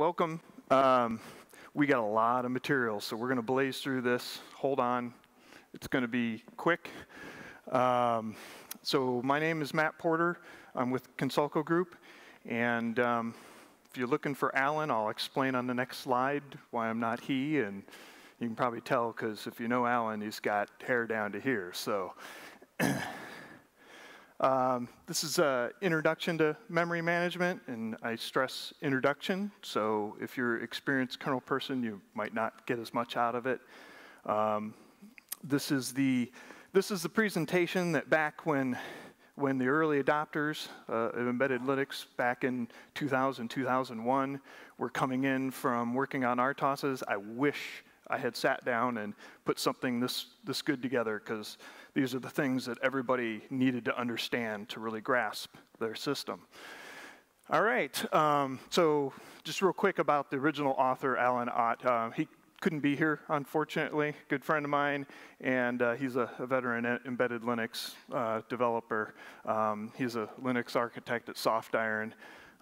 welcome. Um, we got a lot of material, so we're going to blaze through this. Hold on, it's going to be quick. Um, so my name is Matt Porter. I'm with Konsulko Group, and um, if you're looking for Alan, I'll explain on the next slide why I'm not he, and you can probably tell because if you know Alan, he's got hair down to here. So. Um, this is an introduction to memory management, and I stress introduction. So if you're an experienced kernel person, you might not get as much out of it. Um, this is the this is the presentation that back when when the early adopters uh, of embedded Linux back in 2000, 2001 were coming in from working on RTOSes, I wish I had sat down and put something this, this good together because these are the things that everybody needed to understand to really grasp their system. All right, um, so just real quick about the original author, Alan Ott. Uh, he couldn't be here, unfortunately. Good friend of mine, and uh, he's a, a, veteran embedded Linux uh, developer. Um, he's a Linux architect at SoftIron.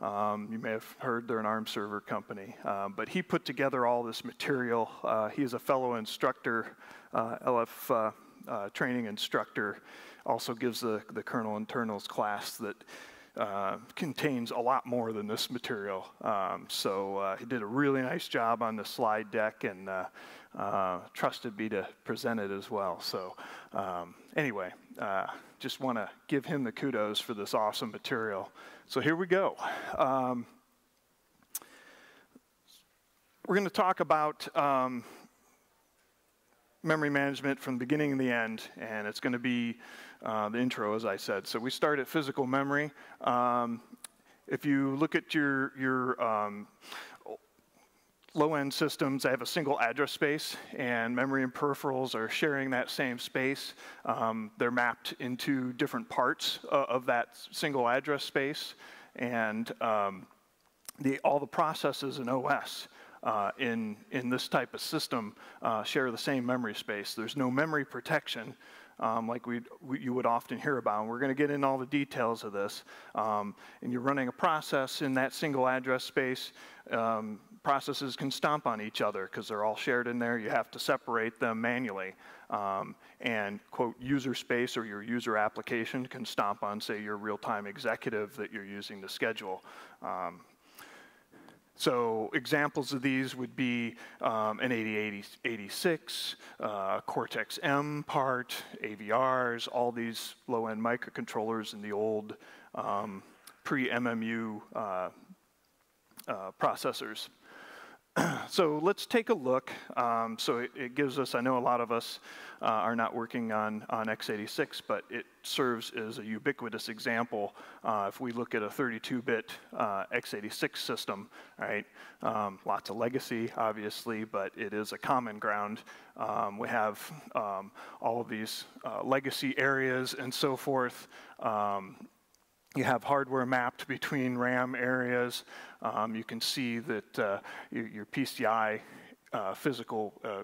Um, you may have heard they're an ARM server company. Um, but he put together all this material. Uh, he is a fellow instructor, uh, LF uh, training instructor, also gives the, the kernel internals class that uh, contains a lot more than this material. Um, so uh, he did a really nice job on the slide deck and uh, uh trusted me to present it as well. So um, anyway, uh, just want to give him the kudos for this awesome material. So here we go. Um, we're going to talk about um, memory management from the beginning and the end, and it's going to be uh, the intro, as I said. So we start at physical memory. Um, if you look at your, your um, low-end systems, they have a single address space, and memory and peripherals are sharing that same space. Um, they're mapped into different parts uh, of that single address space, and um, the, all the processes in OS uh, in, in this type of system uh, share the same memory space. There's no memory protection um, like we, you would often hear about. And we're going to get into all the details of this. Um, and you're running a process in that single address space. Um, processes can stomp on each other because they're all shared in there. You have to separate them manually. Um, and, quote, user space or your user application can stomp on, say, your real-time executive that you're using to schedule. So examples of these would be um, an 8086, uh, Cortex-M part, AVRs, all these low-end microcontrollers in the old um, pre-MMU uh, uh, processors. so let's take a look. Um, so it, it, gives us, I know a lot of us uh, are not working on, on x86, but it serves as a ubiquitous example. Uh, if we look at a 32-bit uh, x86 system, right, um, lots of legacy, obviously, but it is a common ground. Um, we have um, all of these uh, legacy areas and so forth. Um, you have hardware mapped between RAM areas. Um, you can see that uh, your, your, PCI uh, physical uh,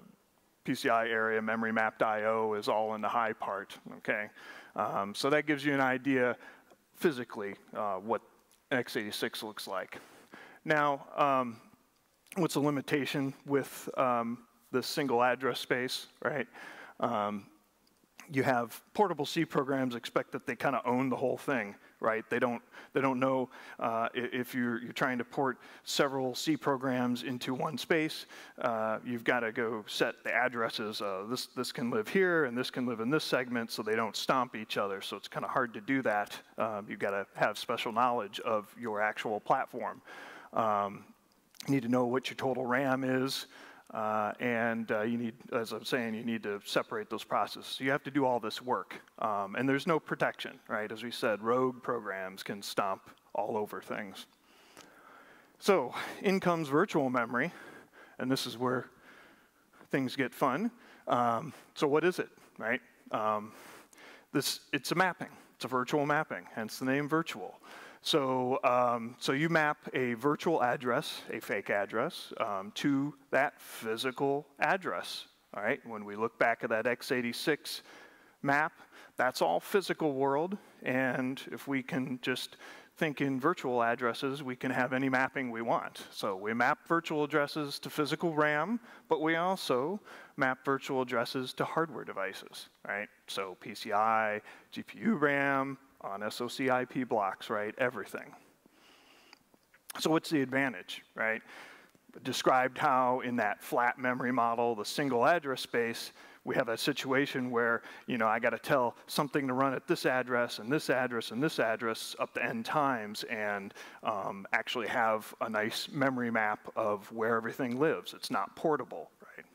PCI area memory mapped I/O is all in the high part. Okay, um, so that gives you an idea physically uh, what x86 looks like. Now, um, what's the limitation with um, the single address space, right? Um, you have portable C programs expect that they kind of own the whole thing right? They don't, they don't know uh, if you're, you're trying to port several C programs into one space, uh, you've got to go set the addresses. Uh, this, this can live here and this can live in this segment so they don't stomp each other. So it's kind of hard to do that. Um, you've got to have special knowledge of your actual platform. Um, you need to know what your total RAM is. Uh, and uh, you need, as I'm saying, you need to separate those processes. You have to do all this work. Um, and there's no protection, right? As we said, rogue programs can stomp all over things. So in comes virtual memory, and this is where things get fun. Um, so what is it, right? Um, this, it's a mapping. It's a virtual mapping, hence the name virtual. So, um, so you map a virtual address, a fake address, um, to that physical address. All right. When we look back at that x86 map, that's all physical world. And if we can just think in virtual addresses, we can have any mapping we want. So we map virtual addresses to physical RAM, but we also map virtual addresses to hardware devices, right? So PCI, GPU RAM, on SoC IP blocks, right? Everything. So what's the advantage, right? Described how in that flat memory model, the single address space, we have a situation where, you know, I got to tell something to run at this address and this address and this address up to n times and um, actually have a nice memory map of where everything lives. It's not portable, right?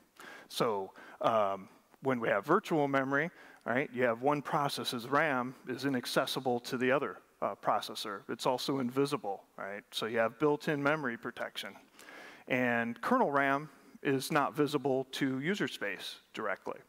So um, when we have virtual memory, right, you have one process's RAM is inaccessible to the other uh, processor. It's also invisible, right? So you have built-in memory protection. And kernel RAM is not visible to user space directly.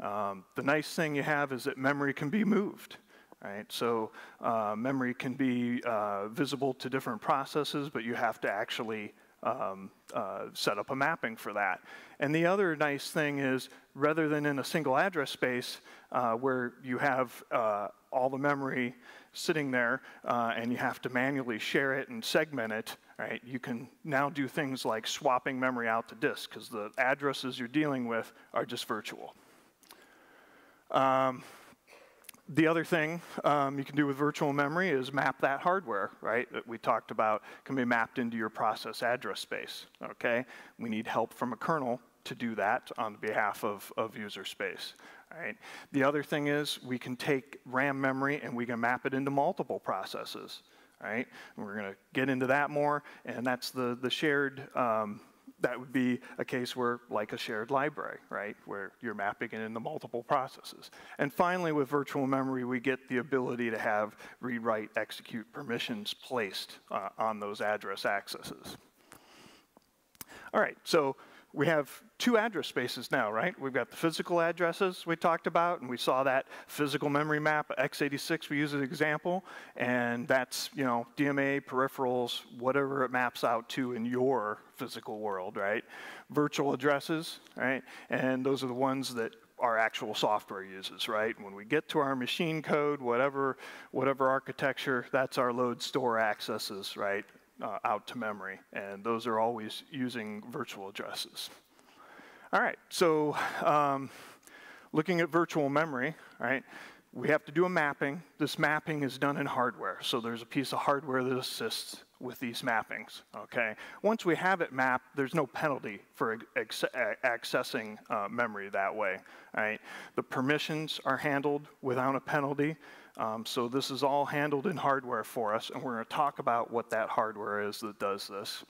Um, the nice thing you have is that memory can be moved. Right? So uh, memory can be uh, visible to different processes, but you have to actually um, uh, set up a mapping for that. And the other nice thing is, rather than in a single address space uh, where you have uh, all the memory sitting there uh, and you have to manually share it and segment it, right? You can now do things like swapping memory out to disk because the addresses you're dealing with are just virtual. Um, the other thing um, you can do with virtual memory is map that hardware, right, that we talked about can be mapped into your process address space, okay? We need help from a kernel to do that on behalf of, of user space. Right? The other thing is we can take RAM memory and we can map it into multiple processes. Right? And we're going to get into that more, and that's the, the shared, um, that would be a case where, like a shared library, right, where you're mapping it into multiple processes. And finally, with virtual memory, we get the ability to have read, write, execute permissions placed uh, on those address accesses. All right, so we have two address spaces now, right? We've got the physical addresses we talked about, and we saw that physical memory map, x86 we use as an example, and that's, you know, DMA, peripherals, whatever it maps out to in your physical world, right? Virtual addresses, right? And those are the ones that our actual software uses, right? When we get to our machine code, whatever, whatever architecture, that's our load store accesses, right? Uh, out to memory, and those are always using virtual addresses. All right, so um, looking at virtual memory, right, we have to do a mapping. This mapping is done in hardware, so there's a piece of hardware that assists with these mappings, okay? Once we have it mapped, there's no penalty for accessing uh, memory that way, right? The permissions are handled without a penalty. Um, so this is all handled in hardware for us, and we're going to talk about what that hardware is that does this.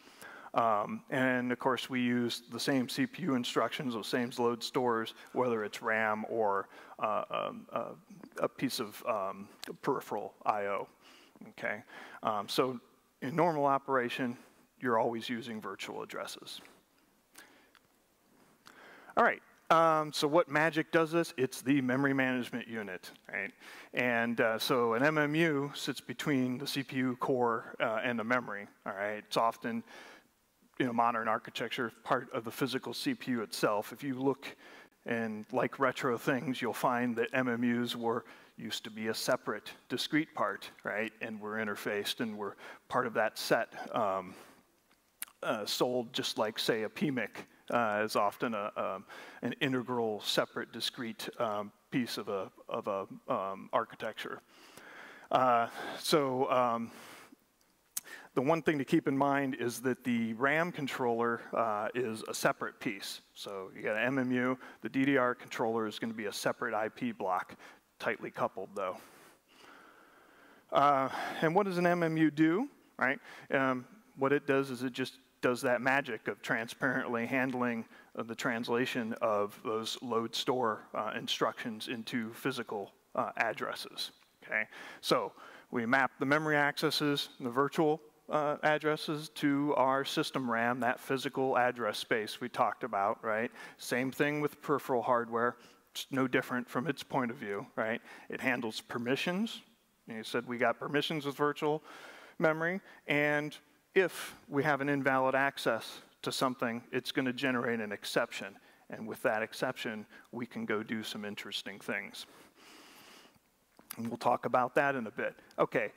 Um, and of course, we use the same CPU instructions, those same load stores, whether it's RAM or uh, um, uh, a piece of um, peripheral I/O. Okay, um, so in normal operation, you're always using virtual addresses. All right, um, so what Magic does this? It's the memory management unit, right? And uh, so an MMU sits between the CPU core uh, and the memory, all right? It's often, in a modern architecture, part of the physical CPU itself. If you look and like retro things, you'll find that MMUs were used to be a separate, discrete part, right? And were interfaced and were part of that set um, uh, sold just like, say, a PMIC uh, is often a, um, an integral, separate, discrete um, piece of a, of a um, architecture. Uh, so um, the one thing to keep in mind is that the RAM controller uh, is a separate piece. So you got an MMU, the DDR controller is going to be a separate IP block, tightly coupled though. Uh, and what does an MMU do, right? Um, what it does is it just does that magic of transparently handling uh, the translation of those load store uh, instructions into physical uh, addresses. Okay, so we map the memory accesses, the virtual uh, addresses to our system RAM, that physical address space we talked about, right? Same thing with peripheral hardware. It's no different from its point of view, right? It handles permissions. You said we got permissions with virtual memory, and if we have an invalid access to something, it's going to generate an exception. And with that exception, we can go do some interesting things. And we'll talk about that in a bit. Okay,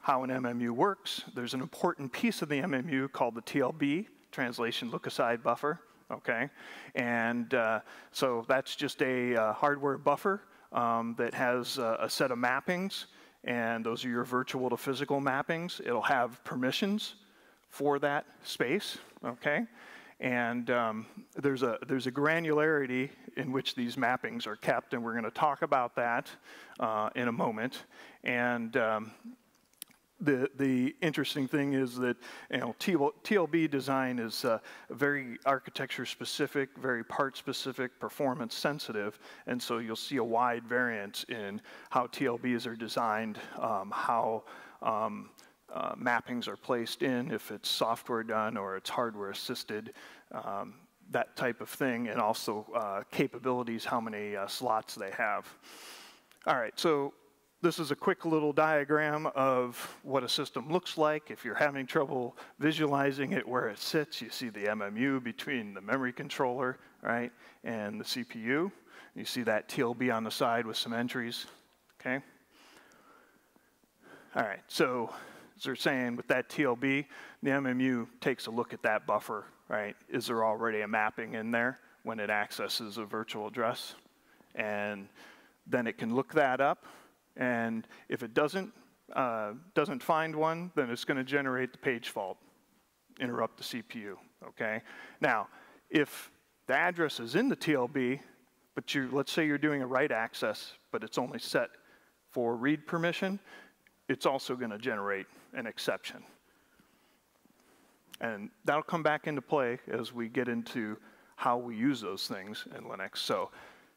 how an MMU works. There's an important piece of the MMU called the TLB, translation look aside buffer, okay? And uh, so that's just a uh, hardware buffer um, that has uh, a set of mappings, and those are your virtual to physical mappings. It'll have permissions for that space, okay? And um, there's, a, there's a granularity in which these mappings are kept, and we're going to talk about that uh, in a moment. And um, the, the interesting thing is that you know, TLB design is uh, very architecture specific, very part specific, performance sensitive, and so you'll see a wide variance in how TLBs are designed, um, how um, uh, mappings are placed in, if it's software done or it's hardware assisted, um, that type of thing, and also uh, capabilities, how many uh, slots they have. All right, so this is a quick little diagram of what a system looks like. If you're having trouble visualizing it where it sits, you see the MMU between the memory controller, right, and the CPU. You see that TLB on the side with some entries, okay? All right, so as they're saying with that TLB, the MMU takes a look at that buffer, right? Is there already a mapping in there when it accesses a virtual address? And then it can look that up and if it doesn't, uh, doesn't find one, then it's going to generate the page fault, interrupt the CPU, okay? Now, if the address is in the TLB, but you, let's say you're doing a write access, but it's only set for read permission, it's also going to generate an exception. And that'll come back into play as we get into how we use those things in Linux. So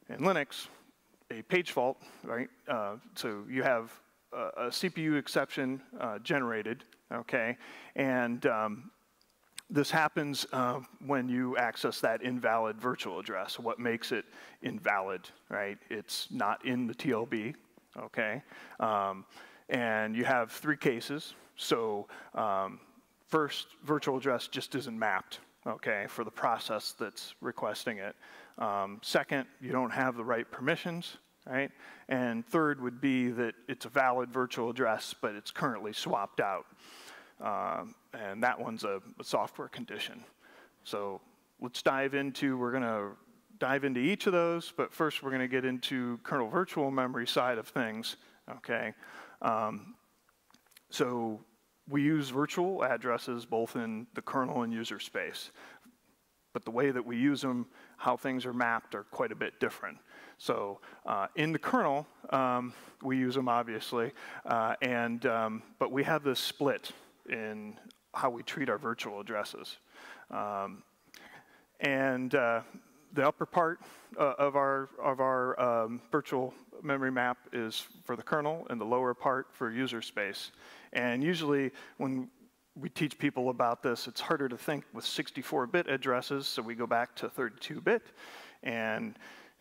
in Linux, a page fault, right? Uh, so you have a, a CPU exception uh, generated, okay? And um, this happens uh, when you access that invalid virtual address. What makes it invalid, right? It's not in the TLB, okay? Um, and you have three cases. So um, first, virtual address just isn't mapped, okay, for the process that's requesting it. Um, second, you don't have the right permissions, right? And third would be that it's a valid virtual address, but it's currently swapped out. Um, and that one's a, a, software condition. So let's dive into, we're going to dive into each of those, but first we're going to get into kernel virtual memory side of things, okay? Um, so we use virtual addresses both in the kernel and user space but the way that we use them, how things are mapped, are quite a bit different. So uh, in the kernel, um, we use them obviously, uh, and um, but we have this split in how we treat our virtual addresses. Um, and uh, the upper part uh, of our of our um, virtual memory map is for the kernel, and the lower part for user space. And usually, when we teach people about this. It's harder to think with 64-bit addresses, so we go back to 32-bit, and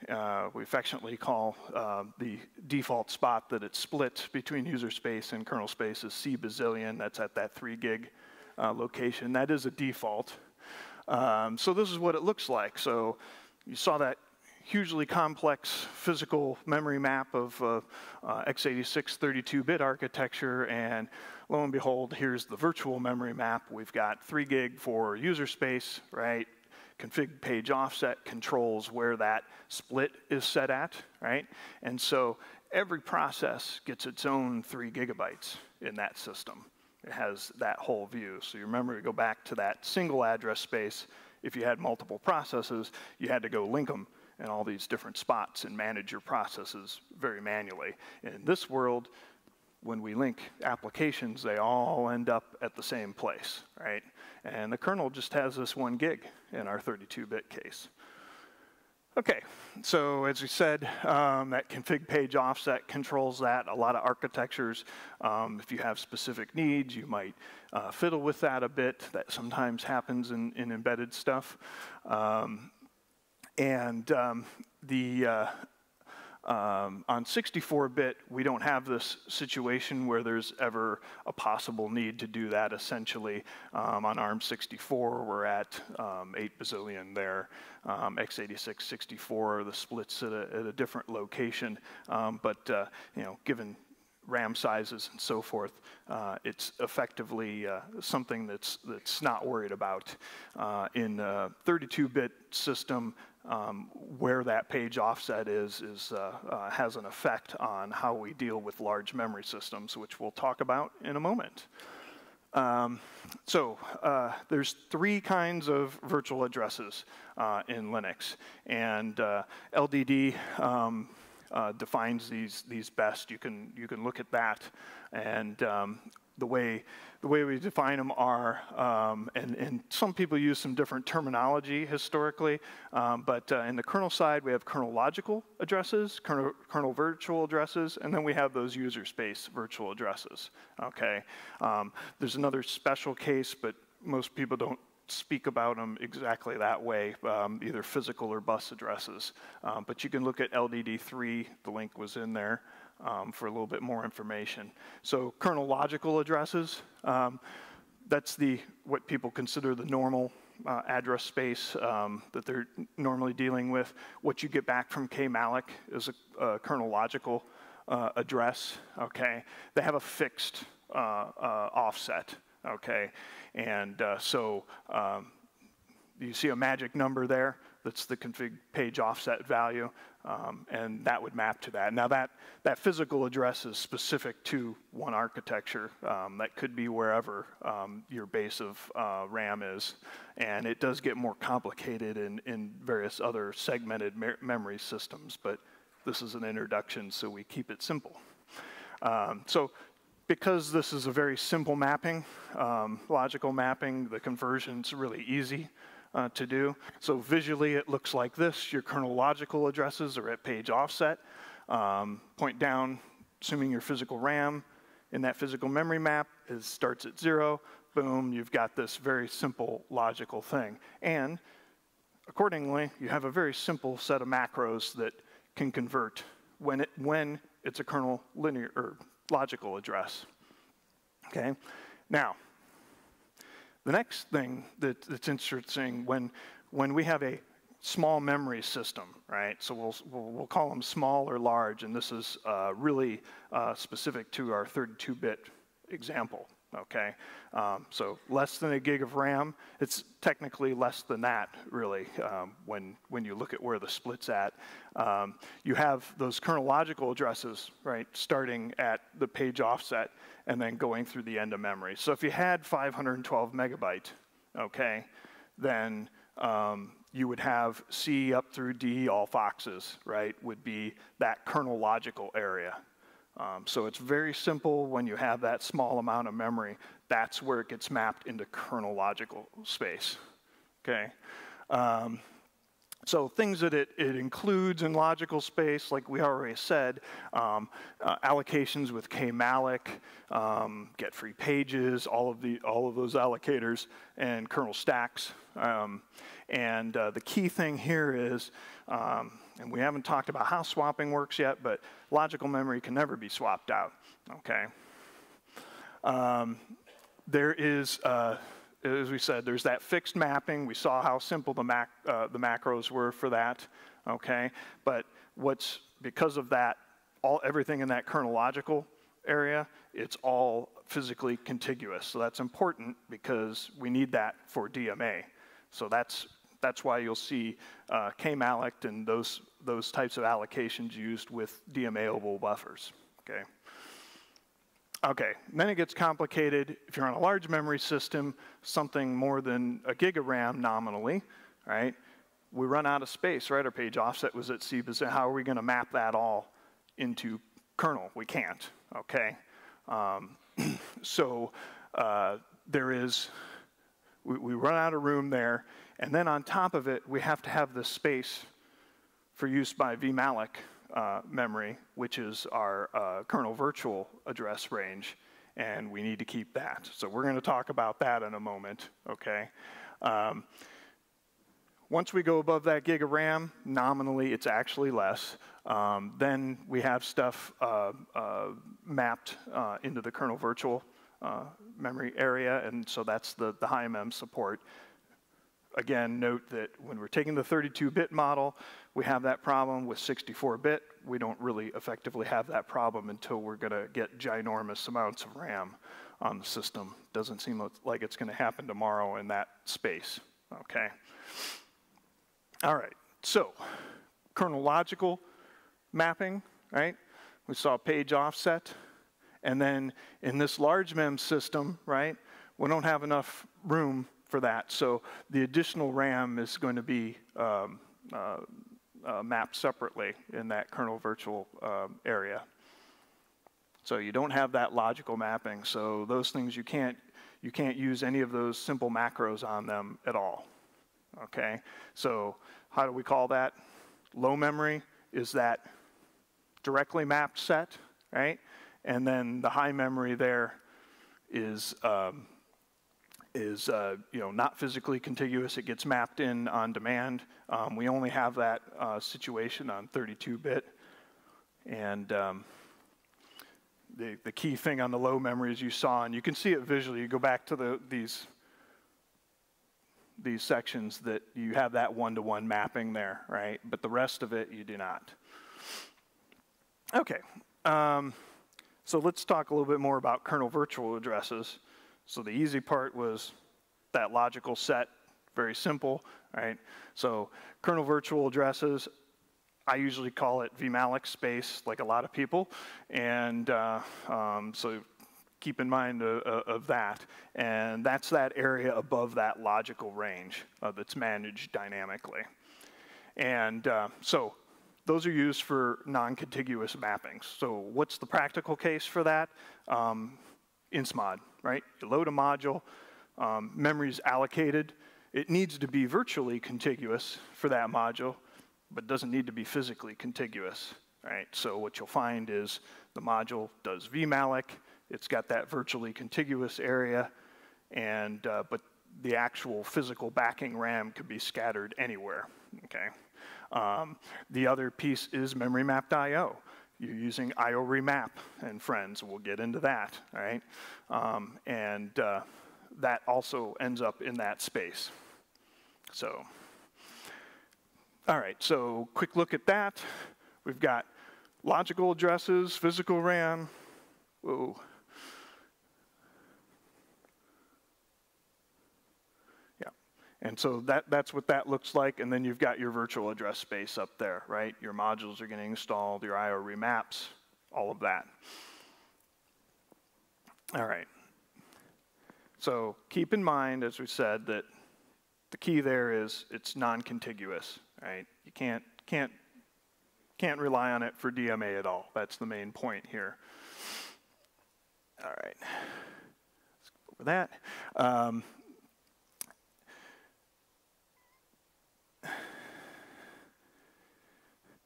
uh, we affectionately call uh, the default spot that it's split between user space and kernel space is C bazillion. That's at that 3 gig uh, location. That is a default. Um, so this is what it looks like. So you saw that hugely complex physical memory map of uh, uh, x86 32-bit architecture, and lo and behold, here's the virtual memory map. We've got 3 gig for user space, right? Config page offset controls where that split is set at, right? And so every process gets its own 3 gigabytes in that system. It has that whole view. So you remember to go back to that single address space. If you had multiple processes, you had to go link them in all these different spots and manage your processes very manually. In this world, when we link applications, they all end up at the same place, right? And the kernel just has this one gig in our 32-bit case. Okay, so as we said, um, that config page offset controls that. A lot of architectures, um, if you have specific needs, you might uh, fiddle with that a bit. That sometimes happens in, in embedded stuff. Um, and um, the, uh, um, on 64-bit, we don't have this situation where there's ever a possible need to do that essentially. Um, on ARM64, we're at um, 8 bazillion there. Um, x86 64, the splits at a, at a different location. Um, but, uh, you know, given RAM sizes and so forth, uh, it's effectively uh, something that's, that's not worried about. Uh, in a 32-bit system, um, where that page offset is, is uh, uh, has an effect on how we deal with large memory systems, which we'll talk about in a moment. Um, so uh, there's three kinds of virtual addresses uh, in Linux, and uh, LDD um, uh, defines these these best. You can you can look at that, and um, the way the way we define them are, um, and, and, some people use some different terminology historically, um, but uh, in the kernel side, we have kernel logical addresses, kernel, kernel, virtual addresses, and then we have those user space virtual addresses, okay? Um, there's another special case, but most people don't speak about them exactly that way, um, either physical or bus addresses. Um, but you can look at LDD3, the link was in there um, for a little bit more information. So kernel logical addresses, um, that's the what people consider the normal uh, address space um, that they're normally dealing with. What you get back from kmalloc is a, a kernel logical uh, address, okay? They have a fixed uh, uh offset, okay? And uh, so um, you see a magic number there that's the config page offset value, um, and that would map to that. Now that, that physical address is specific to one architecture. Um, that could be wherever um, your base of uh, RAM is, and it does get more complicated in, in various other segmented me memory systems, but this is an introduction, so we keep it simple. Um, so because this is a very simple mapping, um, logical mapping, the conversion's really easy uh, to do. So visually it looks like this. Your kernel logical addresses are at page offset. Um, point down, assuming your physical RAM in that physical memory map is, starts at zero. Boom, you've got this very simple logical thing. And accordingly, you have a very simple set of macros that can convert when, it, when it's a kernel linear or logical address. Okay, now the next thing that, that's interesting when, when we have a small memory system, right? So we'll, we'll, we'll call them small or large, and this is uh, really uh, specific to our 32-bit example, okay? Um, so less than a gig of RAM. It's technically less than that, really, um, when, when you look at where the split's at. Um, you have those kernel logical addresses, right, starting at the page offset and then going through the end of memory. So if you had 512 megabyte, okay, then um, you would have C up through D, all foxes, right, would be that kernel logical area. Um, so it's very simple when you have that small amount of memory. That's where it gets mapped into kernel logical space, okay? Um, so things that it, it, includes in logical space, like we already said, um, uh, allocations with kmalloc, um, get free pages, all of the all of those allocators, and kernel stacks. Um, and uh, the key thing here is, um, and we haven't talked about how swapping works yet, but logical memory can never be swapped out. Okay. Um, there is. Uh, as we said, there's that fixed mapping. We saw how simple the, mac, uh, the macros were for that, okay? But what's, because of that, all, everything in that kernel logical area, it's all physically contiguous. So that's important because we need that for DMA. So that's, that's why you'll see uh, kmalloc and those, those types of allocations used with DMA-able buffers, okay? Okay, then it gets complicated. If you're on a large memory system, something more than a gig of RAM nominally, right? We run out of space, right? Our page offset was at C, but how are we going to map that all into kernel? We can't, okay? Um, so uh, there is, we, we run out of room there, and then on top of it, we have to have the space for use by vmalloc uh, memory, which is our uh, kernel virtual address range, and we need to keep that. So we're going to talk about that in a moment, okay? Um, once we go above that gig of RAM, nominally it's actually less. Um, then we have stuff uh, uh mapped uh, into the kernel virtual uh, memory area, and so that's the, the high support. Again, note that when we're taking the 32-bit model, we have that problem with 64-bit. We don't really effectively have that problem until we're going to get ginormous amounts of RAM on the system. Doesn't seem like it's going to happen tomorrow in that space, okay? All right, so kernel logical mapping, right? We saw page offset. And then in this large mem system, right, we don't have enough room for that. So the additional RAM is going to be um, uh, uh, mapped separately in that kernel virtual um, area. So you don't have that logical mapping. So those things you can't, you can't use any of those simple macros on them at all. Okay, so how do we call that? Low memory is that directly mapped set, right? And then the high memory there is um, is uh, you know not physically contiguous. It gets mapped in on demand. Um, we only have that uh, situation on 32-bit, and um, the the key thing on the low memory, is you saw, and you can see it visually. You go back to the these these sections that you have that one-to-one mapping there, right? But the rest of it, you do not. Okay, um, so let's talk a little bit more about kernel virtual addresses. So the easy part was that logical set, very simple, right? So kernel virtual addresses, I usually call it vmalloc space, like a lot of people, and uh, um, so keep in mind uh, uh, of that. And that's that area above that logical range uh, that's managed dynamically. And uh, so those are used for non-contiguous mappings. So what's the practical case for that? Um, INSMOD, right? You load a module, um, memory is allocated. It needs to be virtually contiguous for that module, but doesn't need to be physically contiguous, right? So what you'll find is the module does vmalloc, it's got that virtually contiguous area, and uh, but the actual physical backing RAM could be scattered anywhere. Okay. Um, the other piece is memory mapped I/O. You're using IO remap and friends. We'll get into that. right? Um, and uh, that also ends up in that space. So, all right. So quick look at that. We've got logical addresses, physical RAM. Whoa. And so that, that's what that looks like. And then you've got your virtual address space up there, right? Your modules are getting installed, your IO remaps, all of that. All right. So keep in mind, as we said, that the key there is it's non-contiguous, right? You can't, can't, can't rely on it for DMA at all. That's the main point here. All right. Let's go over that. Um,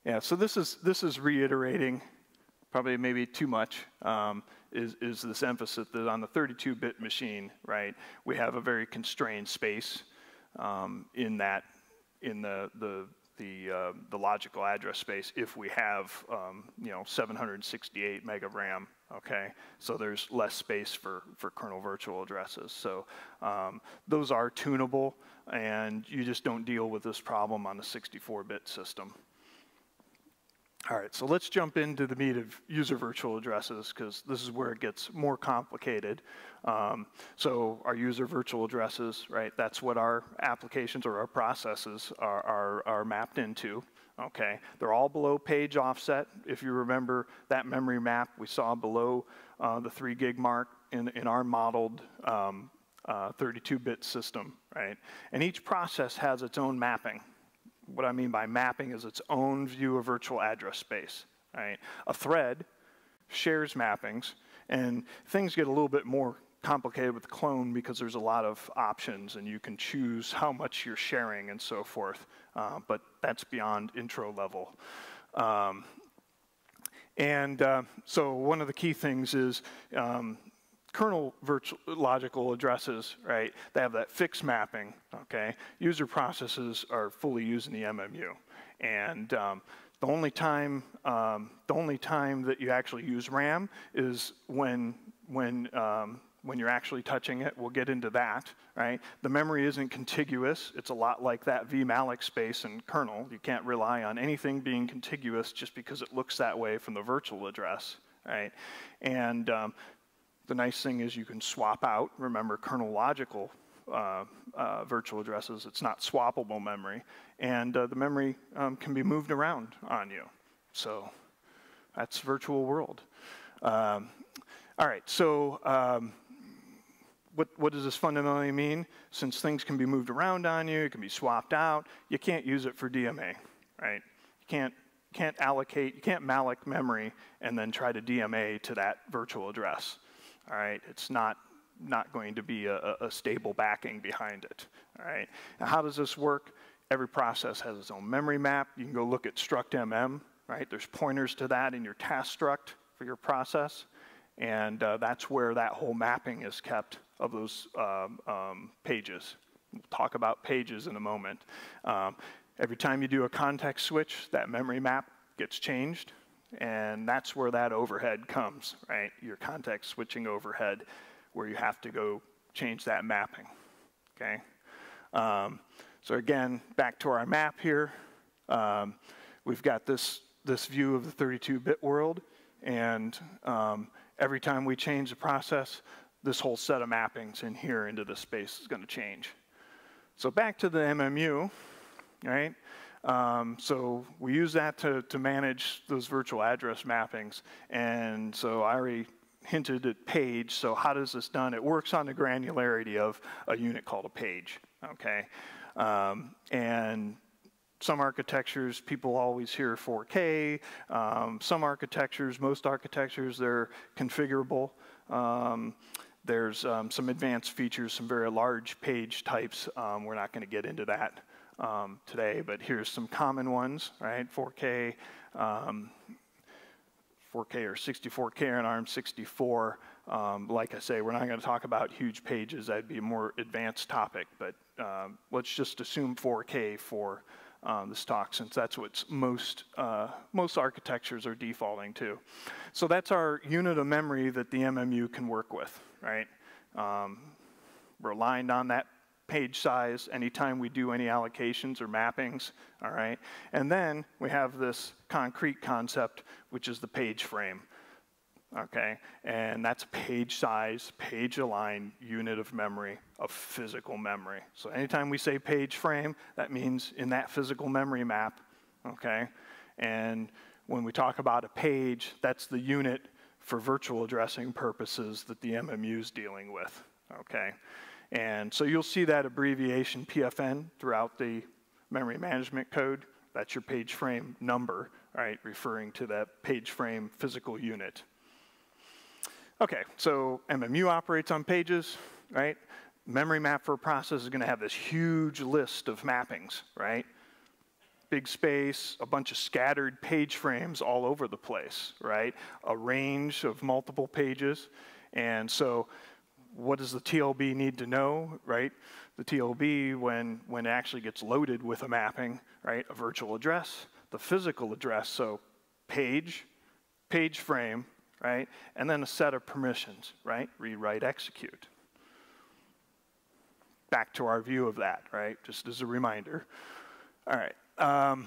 Yeah, so this is, this is reiterating, probably maybe too much, um, is, is this emphasis that on the 32-bit machine, right, we have a very constrained space um, in that, in the, the, the, uh, the logical address space if we have, um, you know, 768 meg RAM, okay? So there's less space for, for kernel virtual addresses. So um, those are tunable, and you just don't deal with this problem on a 64-bit system. All right, so let's jump into the meat of user virtual addresses because this is where it gets more complicated. Um, so our user virtual addresses, right, that's what our applications or our processes are, are, are mapped into. Okay, they're all below page offset. If you remember that memory map we saw below uh, the three gig mark in, in our modeled 32-bit um, uh, system, right? And each process has its own mapping, what I mean by mapping is its own view of virtual address space. Right? A thread shares mappings, and things get a little bit more complicated with clone because there's a lot of options and you can choose how much you're sharing and so forth. Uh, but that's beyond intro level. Um, and uh, so one of the key things is um, kernel virtual logical addresses, right, they have that fixed mapping, okay? User processes are fully using the MMU. And um, the only time, um, the only time that you actually use RAM is when, when, um, when you're actually touching it. We'll get into that, right? The memory isn't contiguous. It's a lot like that vmalloc space in kernel. You can't rely on anything being contiguous just because it looks that way from the virtual address, right? And um, the nice thing is you can swap out. Remember, kernel logical uh, uh, virtual addresses. It's not swappable memory. And uh, the memory um, can be moved around on you. So that's virtual world. Um, all right, so um, what, what does this fundamentally mean? Since things can be moved around on you, it can be swapped out, you can't use it for DMA, right? You can't, can't allocate, you can't malloc memory and then try to DMA to that virtual address. All right, it's not not going to be a, a stable backing behind it. All right. Now, how does this work? Every process has its own memory map. You can go look at struct.mm, right? There's pointers to that in your task struct for your process, and uh, that's where that whole mapping is kept of those um, um, pages. We'll talk about pages in a moment. Um, every time you do a context switch, that memory map gets changed, and that's where that overhead comes, right? Your context switching overhead, where you have to go change that mapping, okay? Um, so again, back to our map here. Um, we've got this, this view of the 32-bit world, and um, every time we change the process, this whole set of mappings in here into this space is going to change. So back to the MMU, right? Um, so we use that to, to manage those virtual address mappings. And so I already hinted at page. So how does this done? It works on the granularity of a unit called a page, okay? Um, and some architectures, people always hear 4K. Um, some architectures, most architectures, they're configurable. Um, there's um, some advanced features, some very large page types. Um, we're not going to get into that um, today, but here's some common ones, right? 4K, 4K um, or 64K on ARM64. like I say, we're not going to talk about huge pages. That'd be a more advanced topic, but let's just assume 4K for um, this talk, since that's what most, uh, most architectures are defaulting to. So that's our unit of memory that the MMU can work with, right? Um, we're aligned on that page size anytime we do any allocations or mappings, all right? And then we have this concrete concept, which is the page frame okay? And that's page size, page align unit of memory of physical memory. So anytime we say page frame, that means in that physical memory map, okay? And when we talk about a page, that's the unit for virtual addressing purposes that the MMU is dealing with, okay? And so you'll see that abbreviation PFN throughout the memory management code. That's your page frame number, right, referring to that page frame physical unit, Okay, so MMU operates on pages, right? Memory map for a process is going to have this huge list of mappings, right? Big space, a bunch of scattered page frames all over the place, right? A range of multiple pages. And so what does the TLB need to know, right? The TLB, when, when it actually gets loaded with a mapping, right? A virtual address, the physical address, so page, page frame, right? And then a set of permissions, right? Read, write, execute. Back to our view of that, right? Just as a reminder. All right. Um,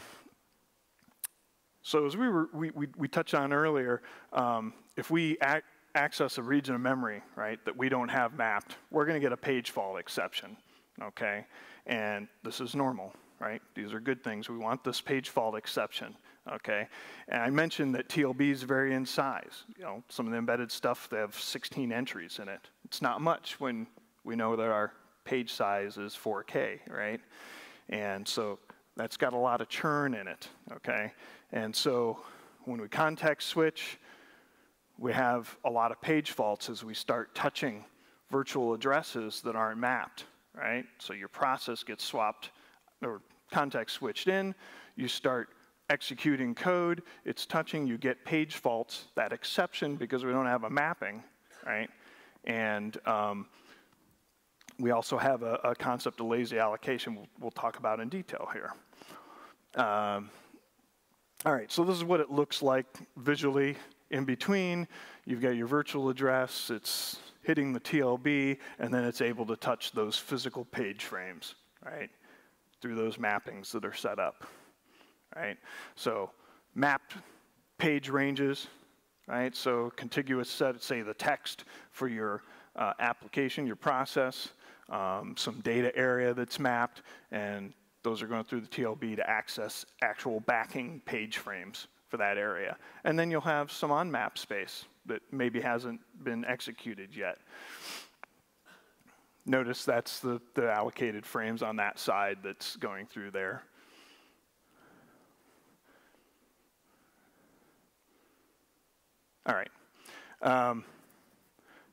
so as we, were, we, we, we touched on earlier, um, if we ac access a region of memory, right, that we don't have mapped, we're going to get a page fault exception, okay? And this is normal, right? These are good things. We want this page fault exception okay? And I mentioned that TLBs vary in size. You know, some of the embedded stuff, they have 16 entries in it. It's not much when we know that our page size is 4K, right? And so that's got a lot of churn in it, okay? And so when we context switch, we have a lot of page faults as we start touching virtual addresses that aren't mapped, right? So your process gets swapped or context switched in, you start executing code, it's touching, you get page faults, that exception because we don't have a mapping, right? And um, we also have a, a, concept of lazy allocation we'll, we'll, talk about in detail here. Um, all right, so this is what it looks like visually in between. You've got your virtual address, it's hitting the TLB, and then it's able to touch those physical page frames, right, through those mappings that are set up, right? So mapped page ranges, right? So contiguous set, say the text for your uh, application, your process, um, some data area that's mapped, and those are going through the TLB to access actual backing page frames for that area. And then you'll have some on-map space that maybe hasn't been executed yet. Notice that's the, the allocated frames on that side that's going through there. All right. Um,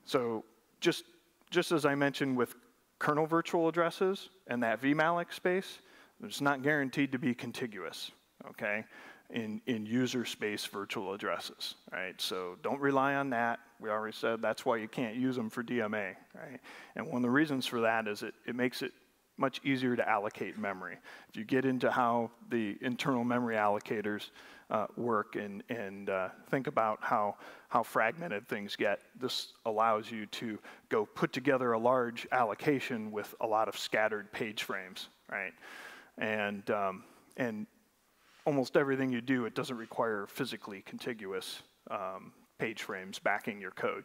so just, just as I mentioned with kernel virtual addresses and that vmalloc space, it's not guaranteed to be contiguous, okay, in, in user space virtual addresses, right? So don't rely on that. We already said that's why you can't use them for DMA, right? And one of the reasons for that is it, it makes it much easier to allocate memory. If you get into how the internal memory allocators uh, work and, and uh, think about how, how fragmented things get. This allows you to go put together a large allocation with a lot of scattered page frames, right? And, um, and almost everything you do, it doesn't require physically contiguous um, page frames backing your code.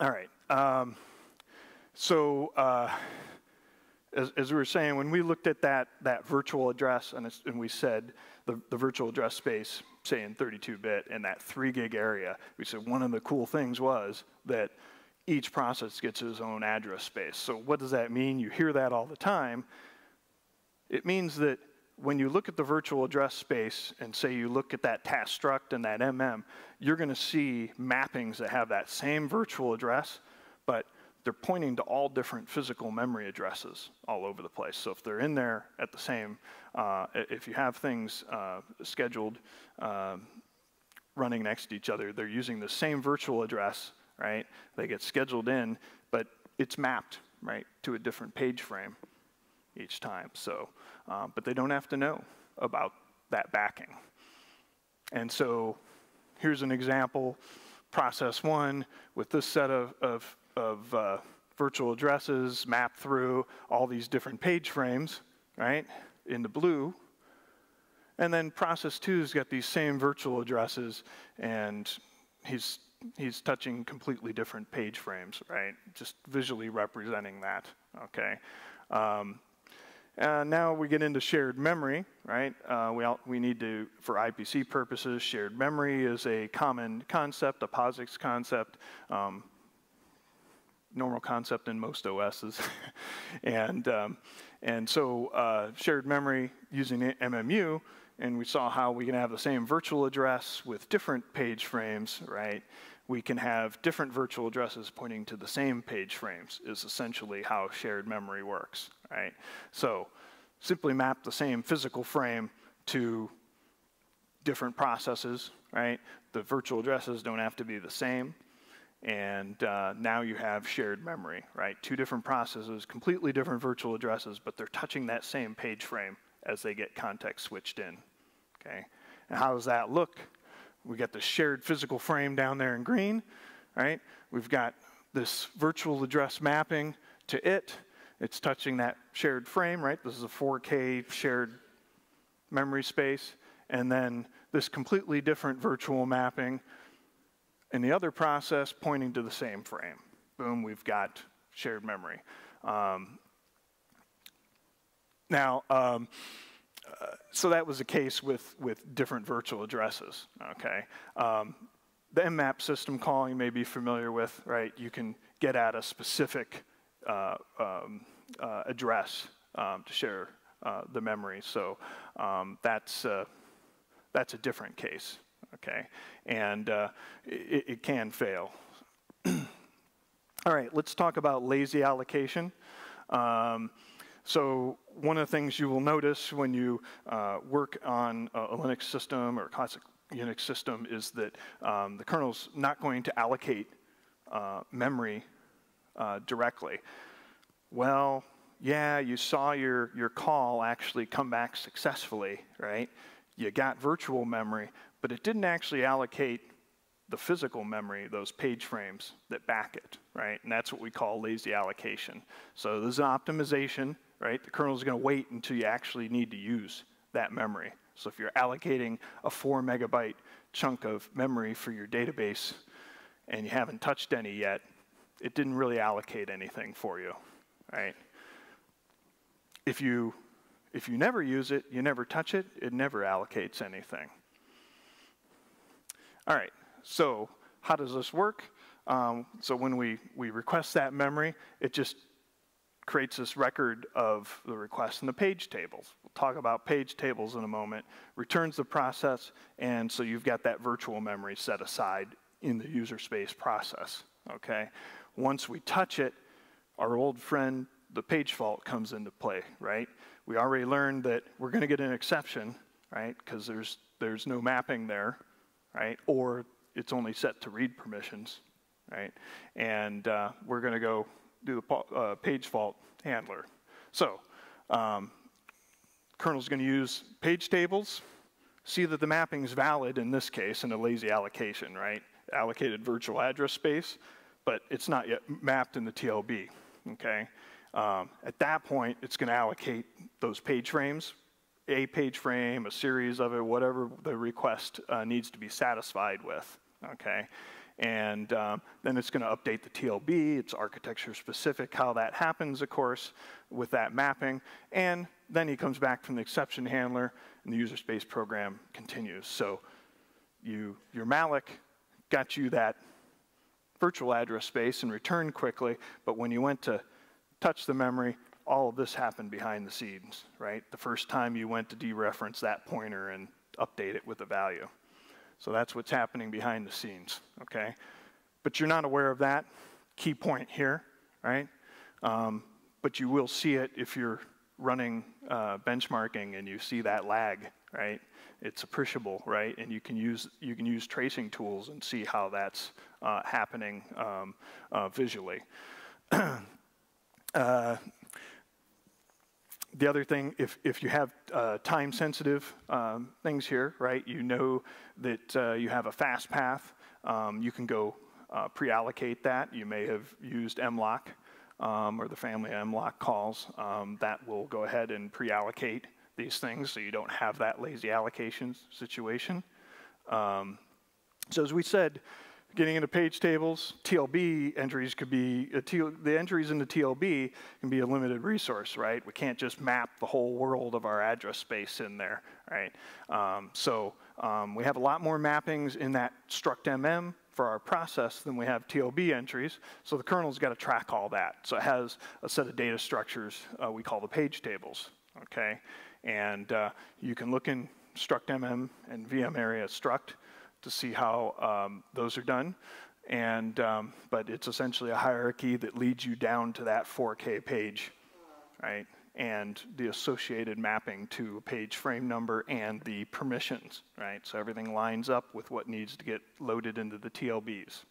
All right. Um, so uh, as, as, we were saying, when we looked at that, that virtual address and, and we said the, the virtual address space, say in 32-bit, in that 3 gig area, we said one of the cool things was that each process gets its own address space. So what does that mean? You hear that all the time. It means that when you look at the virtual address space and say you look at that task struct and that MM, you're going to see mappings that have that same virtual address, but they're pointing to all different physical memory addresses all over the place. So if they're in there at the same, uh, if you have things uh, scheduled uh, running next to each other, they're using the same virtual address, right? They get scheduled in, but it's mapped, right, to a different page frame each time. So, uh, but they don't have to know about that backing. And so here's an example, process one with this set of, of of uh, virtual addresses mapped through all these different page frames, right, in the blue. And then process two's got these same virtual addresses, and he's he's touching completely different page frames, right? Just visually representing that, okay? Um, and now we get into shared memory, right? Uh, we, all, we need to, for IPC purposes, shared memory is a common concept, a POSIX concept. Um, normal concept in most OSs. and, um, and so uh, shared memory using MMU, and we saw how we can have the same virtual address with different page frames, right? We can have different virtual addresses pointing to the same page frames is essentially how shared memory works, right? So simply map the same physical frame to different processes, right? The virtual addresses don't have to be the same and uh, now you have shared memory, right? Two different processes, completely different virtual addresses, but they're touching that same page frame as they get context switched in, okay? And how does that look? We got the shared physical frame down there in green, right? We've got this virtual address mapping to it. It's touching that shared frame, right? This is a 4K shared memory space. And then this completely different virtual mapping and the other process pointing to the same frame. Boom, we've got shared memory. Um, now, um, uh, so that was the case with, with different virtual addresses, okay? Um, the mmap system calling you may be familiar with, right? You can get at a specific um, uh, address um, to share uh, the memory. So um, that's, uh, that's a different case okay? And uh, it, it, can fail. All right, let's talk about lazy allocation. Um, so one of the things you will notice when you uh, work on a Linux system or a classic Unix system is that um, the kernel's not going to allocate uh, memory uh, directly. Well, yeah, you saw your, your call actually come back successfully, right? You got virtual memory, but it didn't actually allocate the physical memory, those page frames that back it, right? And that's what we call lazy allocation. So there's an optimization, right? The kernel is going to wait until you actually need to use that memory. So if you're allocating a four megabyte chunk of memory for your database and you haven't touched any yet, it didn't really allocate anything for you, right? If you, if you never use it, you never touch it, it never allocates anything. All right, so how does this work? Um, so when we, we request that memory, it just creates this record of the request in the page tables. We'll talk about page tables in a moment. Returns the process, and so you've got that virtual memory set aside in the user space process, okay? Once we touch it, our old friend, the page fault, comes into play, right? We already learned that we're going to get an exception, right? Because there's, there's no mapping there, right? Or it's only set to read permissions, right? And uh, we're going to go do the uh, page fault handler. So, um, kernel's going to use page tables, see that the mapping is valid in this case in a lazy allocation, right? Allocated virtual address space, but it's not yet mapped in the TLB, okay? Um, at that point, it's going to allocate those page frames a page frame, a series of it, whatever the request uh, needs to be satisfied with, okay? And um, then it's going to update the TLB. It's architecture specific how that happens, of course, with that mapping. And then he comes back from the exception handler, and the user space program continues. So you, your malloc got you that virtual address space and return quickly, but when you went to touch the memory, all of this happened behind the scenes, right? The first time you went to dereference that pointer and update it with a value. So that's what's happening behind the scenes, okay? But you're not aware of that. Key point here, right? Um, but you will see it if you're running uh, benchmarking and you see that lag, right? It's appreciable, right? And you can use you can use tracing tools and see how that's uh, happening um, uh, visually. Uh, the other thing, if, if you have uh, time sensitive um, things here, right, you know that uh, you have a fast path, um, you can go uh, pre-allocate that. You may have used mlock um, or the family mlock calls. Um, that will go ahead and pre-allocate these things so you don't have that lazy allocation situation. Um, so as we said, Getting into page tables, TLB entries could be, the entries in the TLB can be a limited resource, right? We can't just map the whole world of our address space in there, right? Um, so um, we have a lot more mappings in that struct MM for our process than we have TLB entries. So the kernel's got to track all that. So it has a set of data structures uh, we call the page tables, okay? And uh, you can look in struct MM and VM area struct to see how um, those are done. And, um, but it's essentially a hierarchy that leads you down to that 4K page, right? And the associated mapping to a page frame number and the permissions, right? So everything lines up with what needs to get loaded into the TLBs.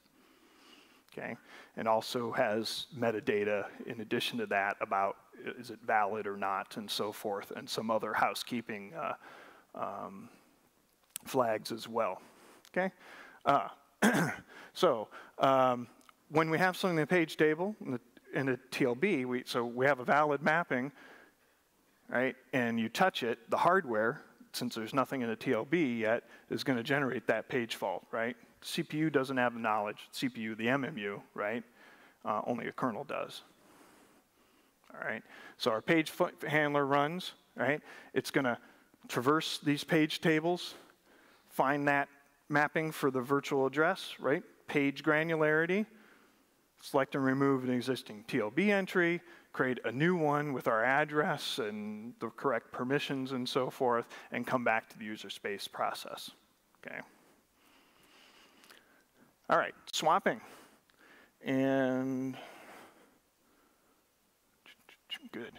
Okay, and also has metadata in addition to that about is it valid or not, and so forth, and some other housekeeping uh, um, flags as well. Okay? Uh, so um, when we have something in the page table, in the, the TLB, we, so we have a valid mapping, right? And you touch it, the hardware, since there's nothing in the TLB yet, is going to generate that page fault, right? CPU doesn't have the knowledge. CPU, the MMU, right? Uh, only a kernel does. All right. So our page handler runs, right? It's going to traverse these page tables, find that mapping for the virtual address, right? Page granularity. Select and remove an existing TLB entry, create a new one with our address and the correct permissions and so forth, and come back to the user space process. Okay. All right, swapping. And good.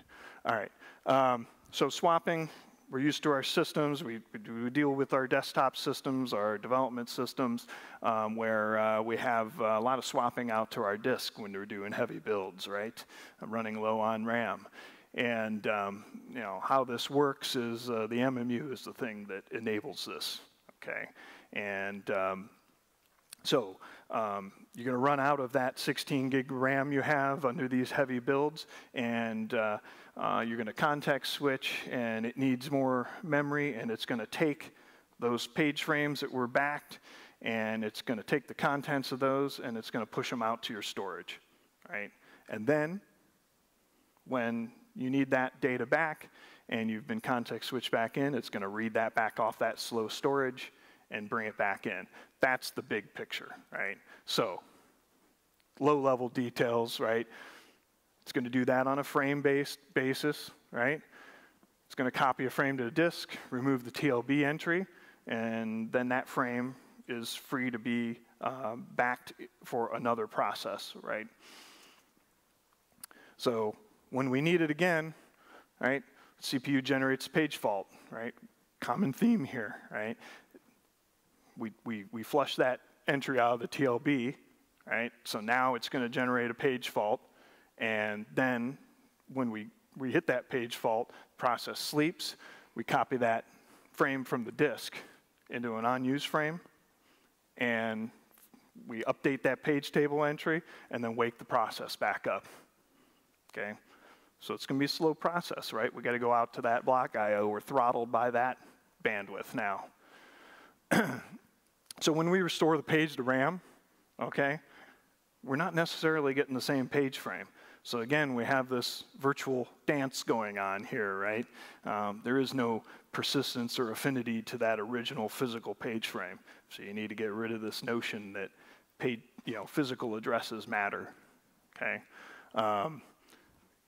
All right. Um, so swapping, we're used to our systems. We, we deal with our desktop systems, our development systems, um, where uh, we have a lot of swapping out to our disk when we're doing heavy builds, right? I'm running low on RAM. And um, you know how this works is uh, the MMU is the thing that enables this, okay? And um, So um, you're going to run out of that 16 gig RAM you have under these heavy builds, and uh, uh, you're going to context switch, and it needs more memory, and it's going to take those page frames that were backed, and it's going to take the contents of those, and it's going to push them out to your storage, right? And then, when you need that data back, and you've been context switched back in, it's going to read that back off that slow storage, and bring it back in. That's the big picture, right? So, low level details, right? It's going to do that on a frame based basis, right? It's going to copy a frame to a disk, remove the TLB entry, and then that frame is free to be uh, backed for another process, right? So when we need it again, right, CPU generates page fault, right? Common theme here, right? We, we, we flush that entry out of the TLB, right? So now it's going to generate a page fault. And then when we, we hit that page fault, process sleeps. We copy that frame from the disk into an unused frame. And we update that page table entry and then wake the process back up. Okay? So it's going to be a slow process, right? We got to go out to that block IO. We're throttled by that bandwidth now. So when we restore the page to RAM, okay, we're not necessarily getting the same page frame. So again, we have this virtual dance going on here, right? Um, there is no persistence or affinity to that original physical page frame. So you need to get rid of this notion that page, you know, physical addresses matter, okay? Um,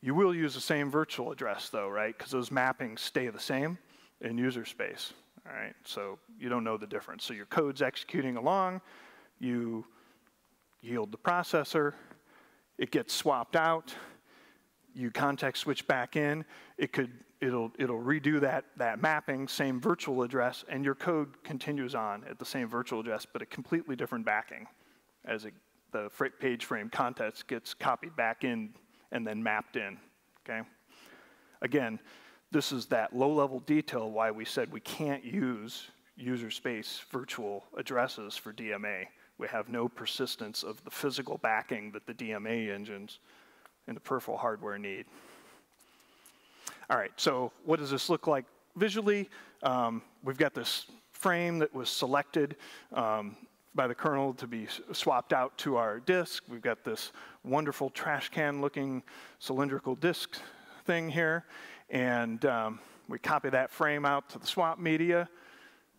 you will use the same virtual address though, right? Because those mappings stay the same in user space. All right, so you don't know the difference. So your code's executing along, you yield the processor, it gets swapped out, you context switch back in, it could, it'll, it'll redo that, that mapping, same virtual address, and your code continues on at the same virtual address, but a completely different backing as it, the page frame context gets copied back in and then mapped in, okay? Again, this is that low level detail why we said we can't use user space virtual addresses for DMA. We have no persistence of the physical backing that the DMA engines and the peripheral hardware need. All right, so what does this look like visually? Um, we've got this frame that was selected um, by the kernel to be swapped out to our disk. We've got this wonderful trash can looking cylindrical disk thing here. And um, we copy that frame out to the swap media.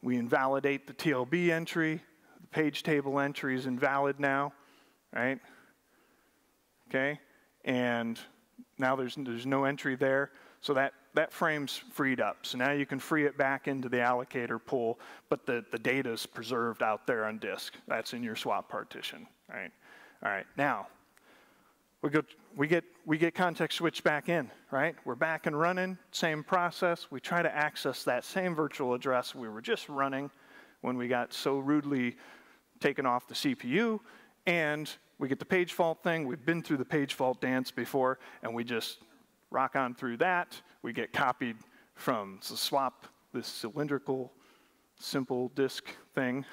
We invalidate the TLB entry. The page table entry is invalid now, right? Okay, and now there's, there's no entry there. So that, that frame's freed up. So now you can free it back into the allocator pool, but the, the data is preserved out there on disk. That's in your swap partition, right? All right, now, we, go, we, get, we get context switched back in, right? We're back and running, same process. We try to access that same virtual address we were just running when we got so rudely taken off the CPU, and we get the page fault thing. We've been through the page fault dance before, and we just rock on through that. We get copied from the swap, this cylindrical, simple disk thing,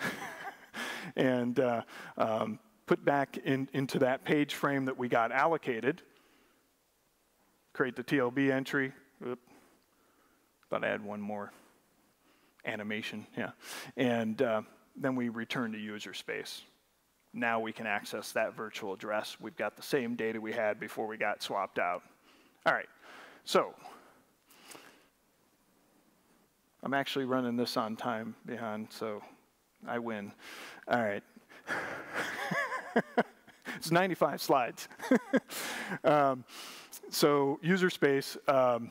and uh, um, put back in, into that page frame that we got allocated. Create the TLB entry. Oop. Thought I had one more animation, yeah. And uh, then we return to user space. Now we can access that virtual address. We've got the same data we had before we got swapped out. All right, so I'm actually running this on time behind, so I win. All right. it's 95 slides. um, so user space, um,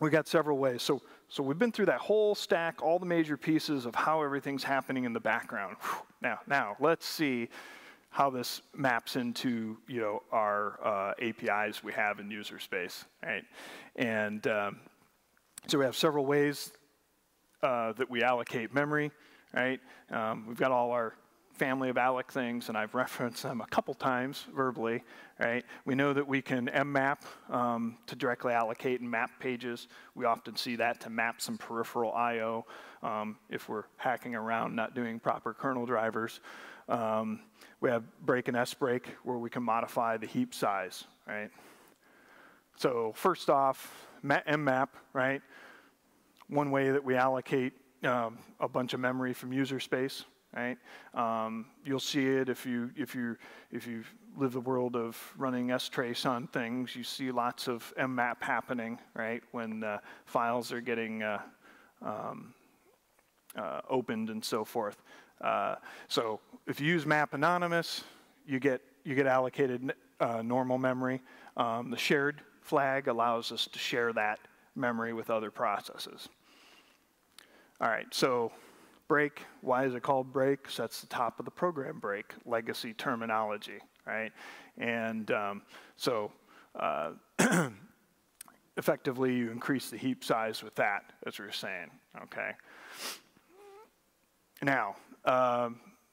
we got several ways. So, so we've been through that whole stack, all the major pieces of how everything's happening in the background. Now, now let's see how this maps into you know our uh, APIs we have in user space, right? And um, so we have several ways uh, that we allocate memory, right? Um, we've got all our family of alloc things, and I've referenced them a couple times verbally, right? We know that we can mmap um, to directly allocate and map pages. We often see that to map some peripheral I.O. Um, if we're hacking around, not doing proper kernel drivers. Um, we have break and sbreak where we can modify the heap size, right? So first off, mmap, right? One way that we allocate um, a bunch of memory from user space, right? Um, you'll see it if you if you if you live the world of running strace on things. You see lots of mmap happening, right? When uh, files are getting uh, um, uh, opened and so forth. Uh, so if you use map anonymous, you get you get allocated uh, normal memory. Um, the shared flag allows us to share that memory with other processes. All right, so break, why is it called break? That's the top of the program break, legacy terminology, right? And um, so uh, effectively you increase the heap size with that, as we were saying, okay? Now, uh,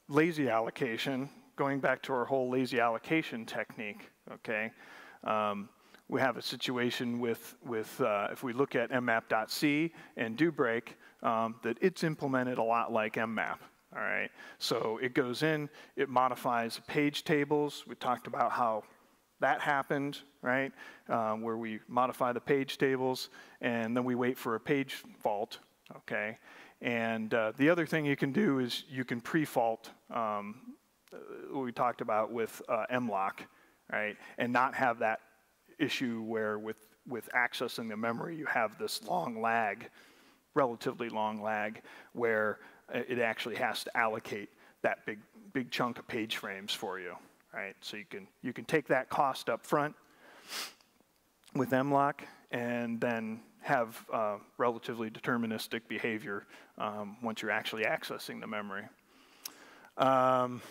lazy allocation, going back to our whole lazy allocation technique, okay? Um, we have a situation with, with uh, if we look at mmap.c and do break, um, that it's implemented a lot like mmap. All right, so it goes in, it modifies page tables. We talked about how that happened, right? Um, where we modify the page tables and then we wait for a page fault, okay? And uh, the other thing you can do is you can pre-fault um, we talked about with uh, mlock, right? And not have that issue where with, with accessing the memory you have this long lag relatively long lag where it actually has to allocate that big, big chunk of page frames for you, right? So you can, you can take that cost up front with mlock and then have uh, relatively deterministic behavior um, once you're actually accessing the memory. Um,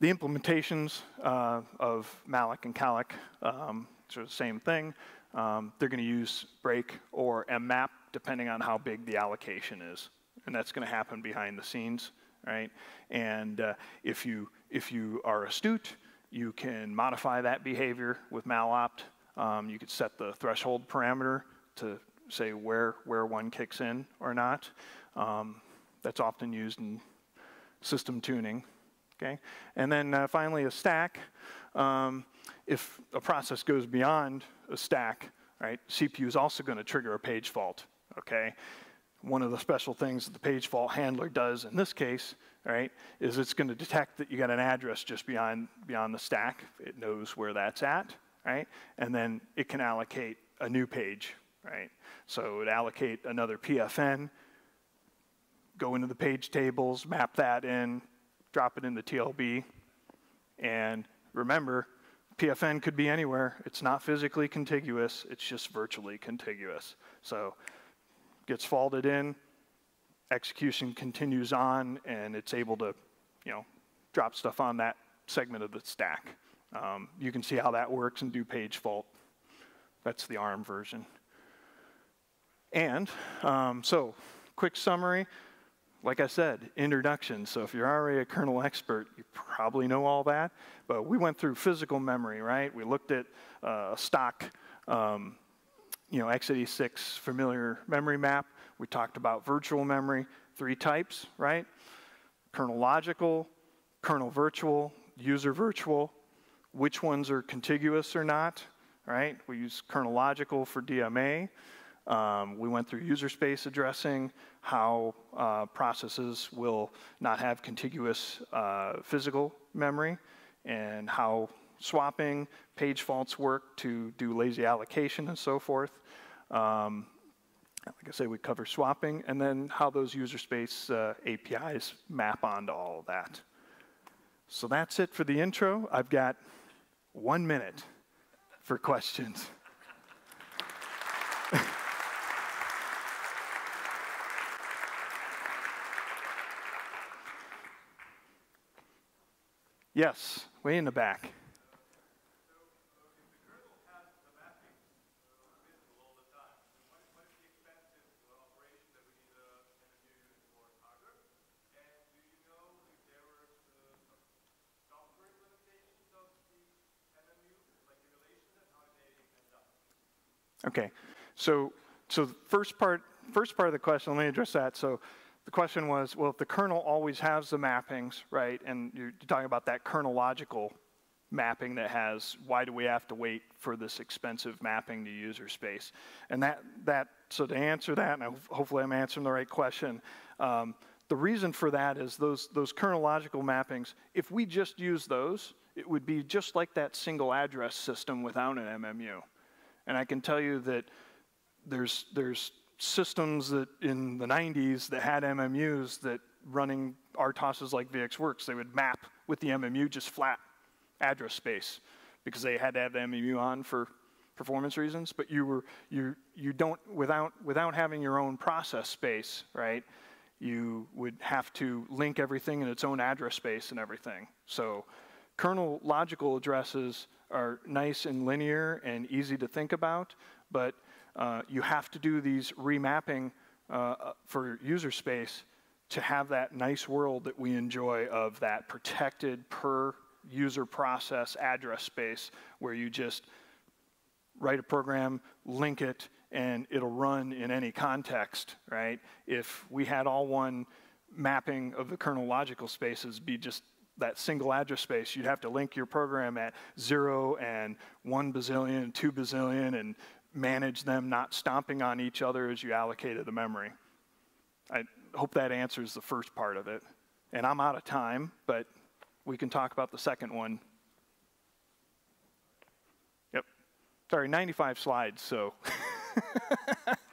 the implementations uh, of malloc and calloc, um, of the same thing. Um, they're going to use break or mmap depending on how big the allocation is. And that's going to happen behind the scenes, right? And uh, if, you, if you are astute, you can modify that behavior with mallopt. Um, you could set the threshold parameter to say where, where one kicks in or not. Um, that's often used in system tuning. Okay, and then uh, finally a stack. Um, if a process goes beyond a stack, right, CPU is also going to trigger a page fault okay? One of the special things that the page fault handler does in this case, right, is it's going to detect that you got an address just beyond, beyond the stack. It knows where that's at, right? And then it can allocate a new page, right? So it allocate another PFN, go into the page tables, map that in, drop it in the TLB, and remember, PFN could be anywhere. It's not physically contiguous, it's just virtually contiguous. So gets faulted in, execution continues on, and it's able to, you know, drop stuff on that segment of the stack. Um, you can see how that works in do page fault. That's the ARM version. And um, so, quick summary. Like I said, introduction. So if you're already a kernel expert, you probably know all that. But we went through physical memory, right? We looked at uh, stock um, you know, x86 familiar memory map. We talked about virtual memory, three types, right? Kernel logical, kernel virtual, user virtual. Which ones are contiguous or not, right? We use kernel logical for DMA. Um, we went through user space addressing, how uh, processes will not have contiguous uh, physical memory, and how swapping, page faults work to do lazy allocation and so forth. Um, like I say, we cover swapping, and then how those user space uh, APIs map onto all of that. So that's it for the intro. I've got one minute for questions. yes, way in the back. Okay, so so first part first part of the question, let me address that. So the question was, well, if the kernel always has the mappings, right, and you're talking about that kernel logical mapping that has why do we have to wait for this expensive mapping to user space? And that that so to answer that, and hopefully I'm answering the right question. Um, the reason for that is those those kernel logical mappings. If we just use those, it would be just like that single address system without an MMU. And I can tell you that there's, there's systems that in the 90s that had MMUs that running RTOSes like VxWorks, they would map with the MMU just flat address space because they had to have the MMU on for performance reasons. But you were you you don't without without having your own process space, right? You would have to link everything in its own address space and everything. So kernel logical addresses are nice and linear and easy to think about, but uh, you have to do these remapping uh, for user space to have that nice world that we enjoy of that protected per user process address space where you just write a program, link it, and it'll run in any context, right? If we had all one mapping of the kernel logical spaces be just that single address space, you'd have to link your program at zero and one bazillion, two bazillion, and manage them not stomping on each other as you allocated the memory. I hope that answers the first part of it. And I'm out of time, but we can talk about the second one. Yep. Sorry, 95 slides, so.